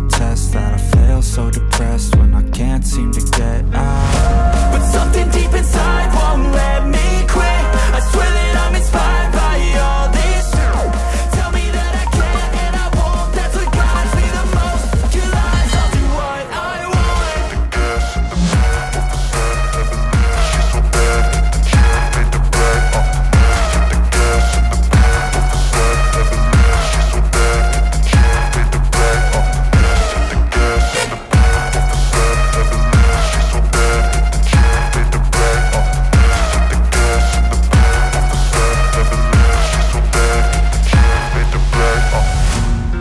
a test that I fail so depressed when I can't seem to get out. But something deep inside won't let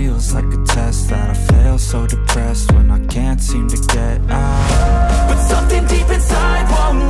feels like a test that I fail so depressed when I can't seem to get out. But something deep inside won't